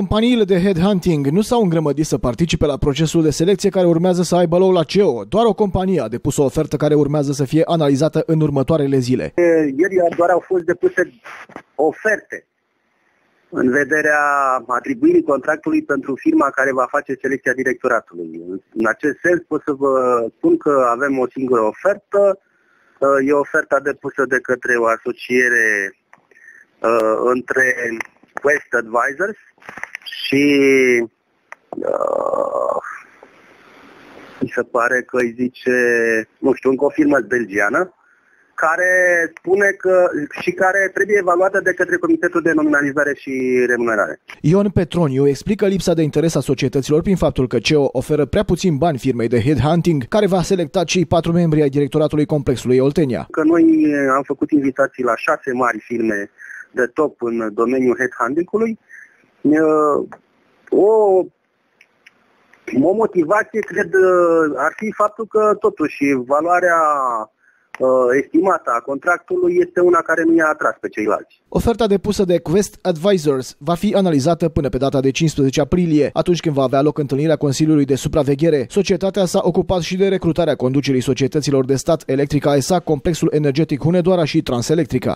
Companiile de headhunting nu s-au îngrămădit să participe la procesul de selecție care urmează să aibă loc la CEO. Doar o companie a depus o ofertă care urmează să fie analizată în următoarele zile. Ieri doar au fost depuse oferte în vederea atribuirii contractului pentru firma care va face selecția directoratului. În acest sens pot să vă spun că avem o singură ofertă. E oferta depusă de către o asociere uh, între Quest Advisors și uh, mi se pare că îi zice, nu știu, încă o firmă belgiană, care spune că și care trebuie evaluată de către Comitetul de Nominalizare și Remunerare. Ion Petroniu explică lipsa de interes a societăților prin faptul că CEO oferă prea puțin bani firmei de headhunting, care va selecta cei patru membri ai directoratului complexului Oltenia. Că noi am făcut invitații la șase mari firme de top în domeniul headhunting-ului. O, o motivație, cred, ar fi faptul că totuși valoarea estimată a contractului este una care nu i-a atras pe ceilalți. Oferta depusă de Quest Advisors va fi analizată până pe data de 15 aprilie, atunci când va avea loc întâlnirea Consiliului de Supraveghere. Societatea s-a ocupat și de recrutarea conducerii societăților de stat Electrica SA, Complexul Energetic Hunedoara și Transelectrica.